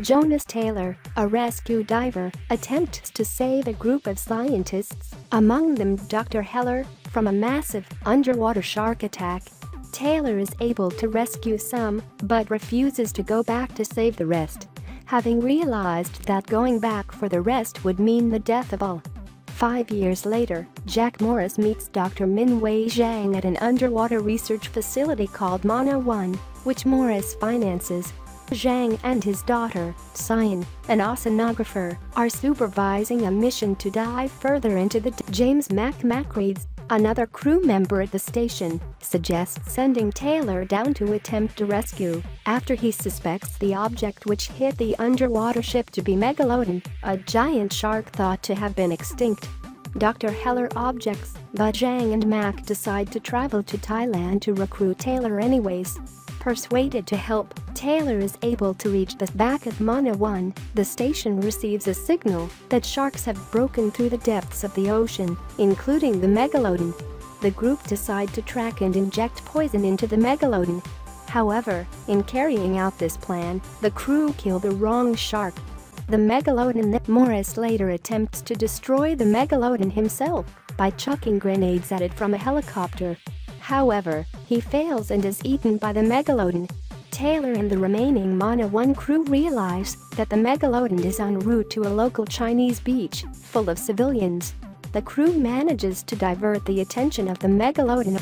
Jonas Taylor, a rescue diver, attempts to save a group of scientists, among them Dr. Heller, from a massive underwater shark attack. Taylor is able to rescue some, but refuses to go back to save the rest, having realized that going back for the rest would mean the death of all. Five years later, Jack Morris meets Dr. Min Wei Zhang at an underwater research facility called Mana One, which Morris finances. Zhang and his daughter, Suyin, an oceanographer, are supervising a mission to dive further into the James Mackreides, another crew member at the station, suggests sending Taylor down to attempt to rescue after he suspects the object which hit the underwater ship to be Megalodon, a giant shark thought to have been extinct. Dr. Heller objects, but Zhang and Mac decide to travel to Thailand to recruit Taylor anyways. Persuaded to help, Taylor is able to reach the back of Mana 1. The station receives a signal that sharks have broken through the depths of the ocean, including the megalodon. The group decide to track and inject poison into the megalodon. However, in carrying out this plan, the crew kill the wrong shark. The megalodon that Morris later attempts to destroy the megalodon himself by chucking grenades at it from a helicopter. However, he fails and is eaten by the megalodon. Taylor and the remaining Mana 1 crew realize that the megalodon is en route to a local Chinese beach full of civilians. The crew manages to divert the attention of the megalodon